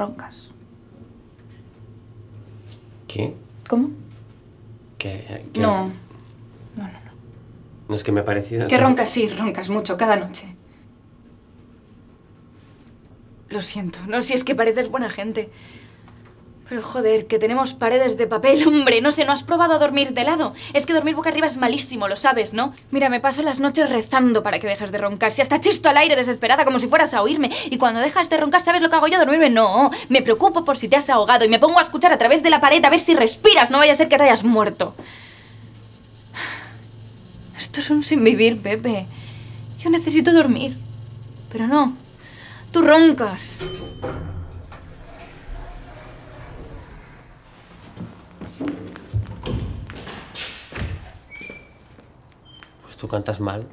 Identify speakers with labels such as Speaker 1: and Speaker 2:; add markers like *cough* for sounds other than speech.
Speaker 1: roncas.
Speaker 2: ¿Qué?
Speaker 1: ¿Cómo?
Speaker 2: ¿Qué? qué-
Speaker 1: No. No, no, no.
Speaker 2: No es que me ha parecido...
Speaker 1: Que roncas, sí, roncas mucho, cada noche. Lo siento, no, si es que pareces buena gente. Pero joder, que tenemos paredes de papel, *laughs* hombre, no sé, ¿no has probado a dormir de lado? Es que dormir boca arriba es malísimo, lo sabes, ¿no? Mira, me paso las noches rezando para que dejes de roncar. Si hasta chisto al aire desesperada, como si fueras a oírme. Y cuando dejas de roncar, ¿sabes lo que hago yo? Dormirme, no. Me preocupo por si te has ahogado y me pongo a escuchar a través de la pared a ver si respiras, no vaya a ser que te hayas muerto. Esto es un sin vivir, Pepe. Yo necesito dormir. Pero no. Tú roncas.
Speaker 2: Tú cantas mal.